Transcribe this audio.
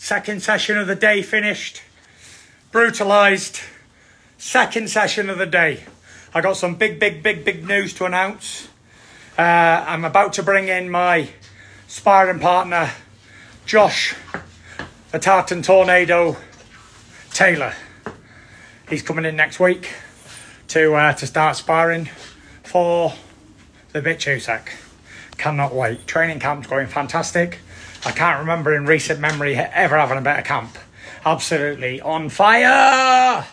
Second session of the day finished. Brutalised. Second session of the day. I got some big, big, big, big news to announce. Uh, I'm about to bring in my sparring partner, Josh, the Tartan Tornado Taylor. He's coming in next week to uh, to start sparring for the Bitch Usyk. Cannot wait. Training camp's going fantastic. I can't remember in recent memory ever having a better camp. Absolutely on fire!